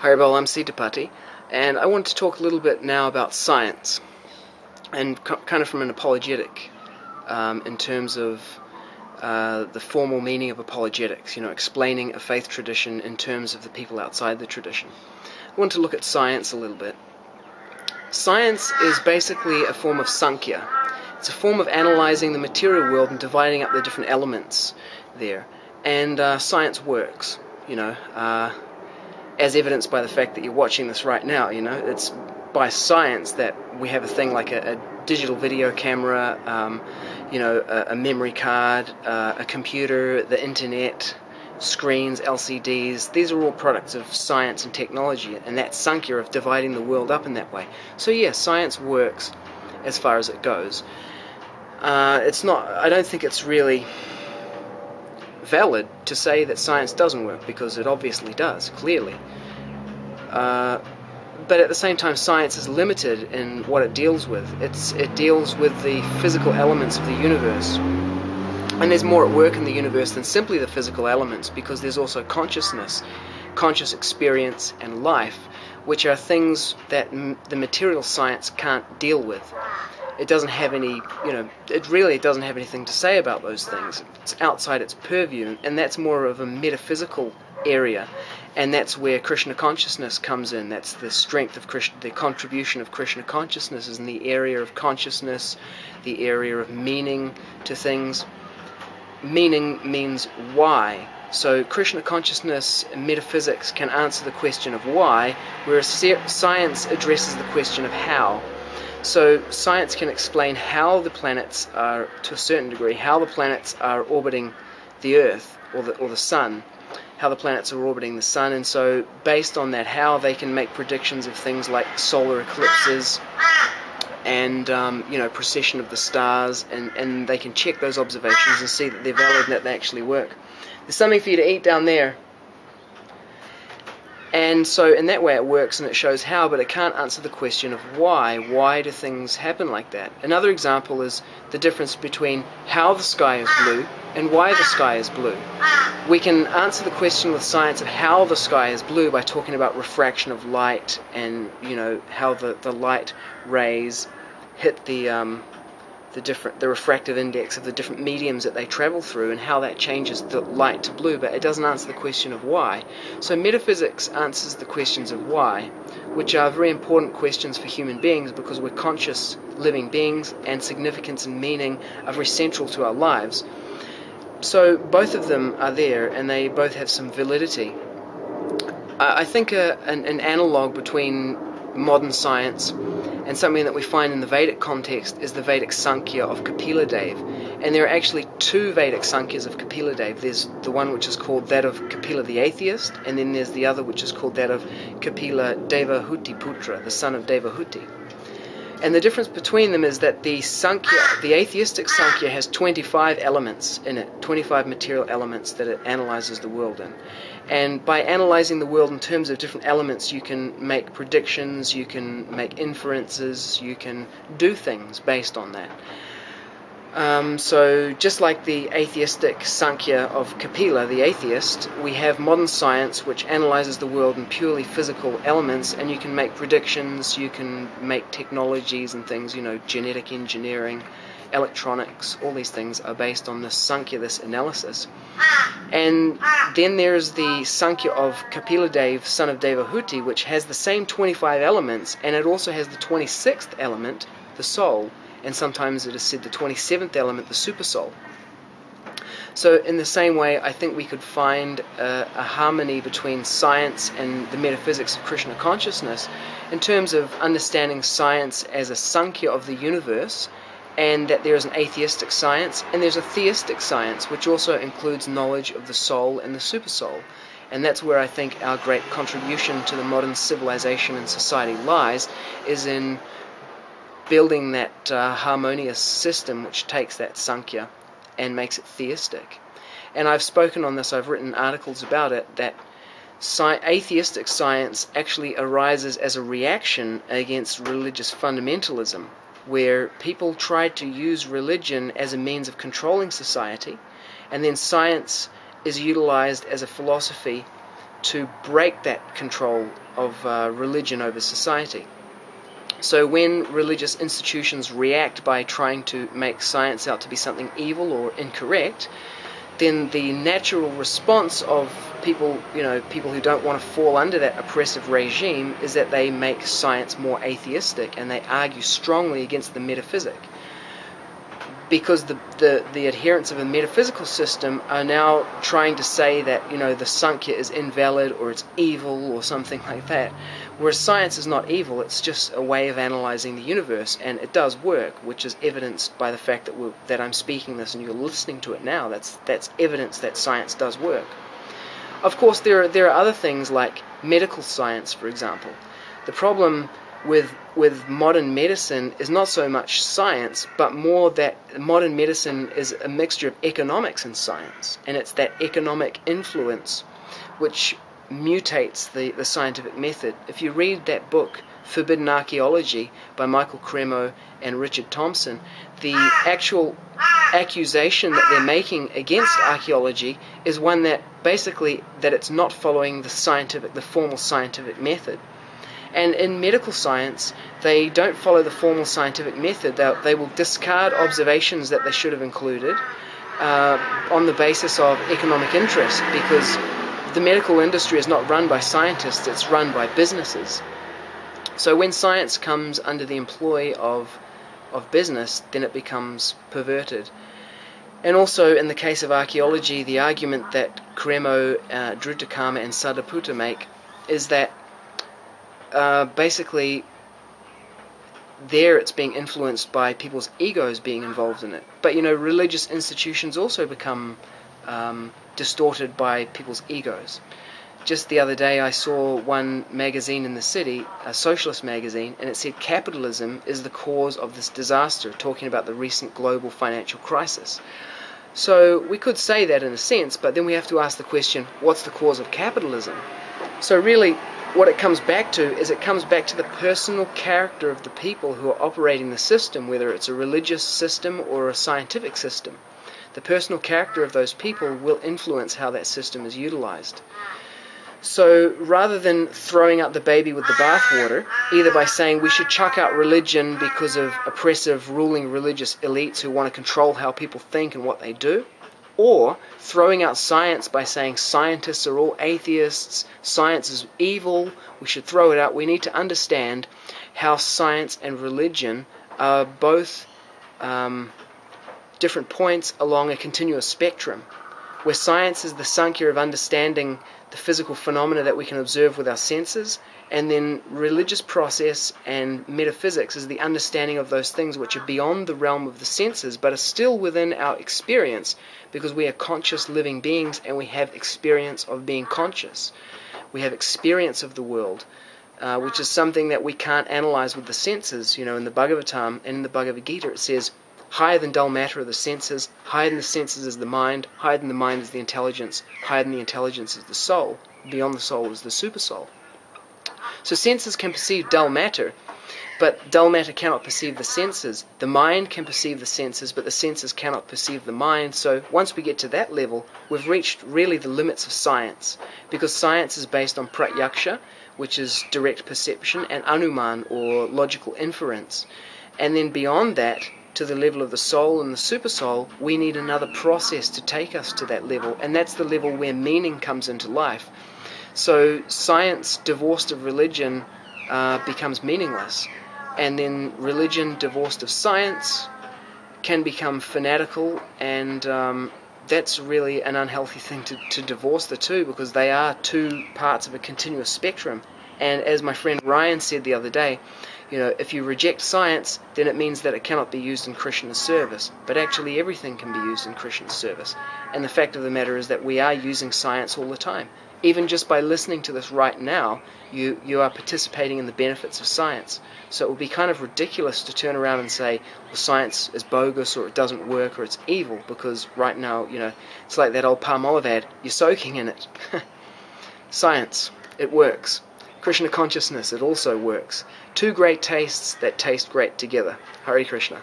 Haribol, I'm Sitapati, and I want to talk a little bit now about science, and kind of from an apologetic, um, in terms of uh, the formal meaning of apologetics, you know, explaining a faith tradition in terms of the people outside the tradition. I want to look at science a little bit. Science is basically a form of Sankhya. It's a form of analyzing the material world and dividing up the different elements there. And uh, science works, you know. Uh, as evidenced by the fact that you're watching this right now. You know, it's by science that we have a thing like a, a digital video camera, um, you know, a, a memory card, uh, a computer, the internet, screens, LCDs. These are all products of science and technology, and that Sankhya of dividing the world up in that way. So yeah, science works as far as it goes. Uh, it's not. I don't think it's really valid to say that science doesn't work because it obviously does, clearly. Uh, but at the same time, science is limited in what it deals with. It's, it deals with the physical elements of the universe. And there's more at work in the universe than simply the physical elements because there's also consciousness, conscious experience, and life, which are things that the material science can't deal with it doesn't have any, you know, it really doesn't have anything to say about those things. It's outside its purview, and that's more of a metaphysical area, and that's where Krishna consciousness comes in. That's the strength of Krishna, the contribution of Krishna consciousness is in the area of consciousness, the area of meaning to things. Meaning means why. So Krishna consciousness metaphysics can answer the question of why, whereas science addresses the question of how. So science can explain how the planets are, to a certain degree, how the planets are orbiting the Earth or the, or the Sun, how the planets are orbiting the Sun, and so based on that, how they can make predictions of things like solar eclipses and um, you know precession of the stars, and, and they can check those observations and see that they're valid and that they actually work. There's something for you to eat down there. And so, in that way, it works and it shows how, but it can't answer the question of why. Why do things happen like that? Another example is the difference between how the sky is blue and why the sky is blue. We can answer the question with science of how the sky is blue by talking about refraction of light and, you know, how the, the light rays hit the, um, the different the refractive index of the different mediums that they travel through and how that changes the light to blue, but it doesn't answer the question of why. So metaphysics answers the questions of why, which are very important questions for human beings because we're conscious living beings and significance and meaning are very central to our lives. So both of them are there and they both have some validity. I think a, an, an analog between modern science and something that we find in the Vedic context is the Vedic Sankhya of Kapila Dev. And there are actually two Vedic Sankhyas of Kapila Dev. There's the one which is called that of Kapila the atheist, and then there's the other which is called that of Kapila Devahuti Putra, the son of Devahuti. And the difference between them is that the Sankhya, the atheistic Sankhya, has 25 elements in it, 25 material elements that it analyzes the world in. And by analyzing the world in terms of different elements, you can make predictions, you can make inferences, you can do things based on that. Um, so, just like the atheistic Sankhya of Kapila, the atheist, we have modern science which analyzes the world in purely physical elements, and you can make predictions, you can make technologies and things, you know, genetic engineering, electronics, all these things are based on this Sankhya, this analysis. And then there's the Sankhya of Kapila Dev, son of Devahuti, which has the same 25 elements, and it also has the 26th element, the soul and sometimes it is said the 27th element, the supersoul. So, in the same way, I think we could find a, a, harmony between science and the metaphysics of Krishna consciousness in terms of understanding science as a Sankhya of the universe, and that there is an atheistic science, and there's a theistic science, which also includes knowledge of the soul and the supersoul. And that's where I think our great contribution to the modern civilization and society lies, is in building that uh, harmonious system which takes that Sankhya and makes it theistic. And I've spoken on this, I've written articles about it, that sci- atheistic science actually arises as a reaction against religious fundamentalism, where people try to use religion as a means of controlling society, and then science is utilized as a philosophy to break that control of uh, religion over society. So when religious institutions react by trying to make science out to be something evil or incorrect, then the natural response of people, you know, people who don't want to fall under that oppressive regime is that they make science more atheistic and they argue strongly against the metaphysic because the, the, the adherents of a metaphysical system are now trying to say that you know the Sankhya is invalid or it's evil or something like that. Whereas science is not evil; it's just a way of analyzing the universe, and it does work, which is evidenced by the fact that we that I'm speaking this and you're listening to it now. That's that's evidence that science does work. Of course, there are there are other things like medical science, for example. The problem with with modern medicine is not so much science, but more that modern medicine is a mixture of economics and science, and it's that economic influence which mutates the, the scientific method. If you read that book, Forbidden Archaeology, by Michael Cremo and Richard Thompson, the actual accusation that they're making against archaeology is one that basically that it's not following the scientific, the formal scientific method. And in medical science, they don't follow the formal scientific method. They'll, they will discard observations that they should have included uh, on the basis of economic interest because the medical industry is not run by scientists, it's run by businesses. So when science comes under the employ of, of business, then it becomes perverted. And also, in the case of archaeology, the argument that Cremo, uh, Drutakarma, and Sadaputa make is that uh, basically there it's being influenced by people's egos being involved in it. But you know, religious institutions also become um, distorted by people's egos. Just the other day, I saw one magazine in the city, a socialist magazine, and it said capitalism is the cause of this disaster, talking about the recent global financial crisis. So we could say that in a sense, but then we have to ask the question what's the cause of capitalism? So, really, what it comes back to is it comes back to the personal character of the people who are operating the system, whether it's a religious system or a scientific system. The personal character of those people will influence how that system is utilized. So rather than throwing out the baby with the bathwater, either by saying we should chuck out religion because of oppressive ruling religious elites who want to control how people think and what they do, or throwing out science by saying scientists are all atheists, science is evil, we should throw it out. We need to understand how science and religion are both um, different points along a continuous spectrum, where science is the Sankhya of understanding the physical phenomena that we can observe with our senses, and then religious process and metaphysics is the understanding of those things which are beyond the realm of the senses but are still within our experience because we are conscious living beings and we have experience of being conscious. We have experience of the world. Uh, which is something that we can't analyze with the senses. You know, in the Bhagavatam and in the Bhagavad Gita, it says, higher than dull matter are the senses, higher than the senses is the mind, higher than the mind is the intelligence, higher than the intelligence is the soul, beyond the soul is the supersoul. So senses can perceive dull matter, but dull matter cannot perceive the senses. The mind can perceive the senses, but the senses cannot perceive the mind. So once we get to that level, we've reached really the limits of science, because science is based on pratyaksha, which is direct perception, and anuman, or logical inference. And then beyond that, to the level of the soul and the supersoul, we need another process to take us to that level, and that's the level where meaning comes into life. So science divorced of religion uh, becomes meaningless, and then religion divorced of science can become fanatical, and um, that's really an unhealthy thing to, to divorce the two because they are two parts of a continuous spectrum. And as my friend Ryan said the other day, you know, if you reject science, then it means that it cannot be used in Krishna's service. But actually, everything can be used in Krishna's service. And the fact of the matter is that we are using science all the time even just by listening to this right now, you, you are participating in the benefits of science. So it would be kind of ridiculous to turn around and say, well, science is bogus or it doesn't work or it's evil because right now, you know, it's like that old Palmolive ad, you're soaking in it. science, it works. Krishna consciousness, it also works. Two great tastes that taste great together. Hare Krishna.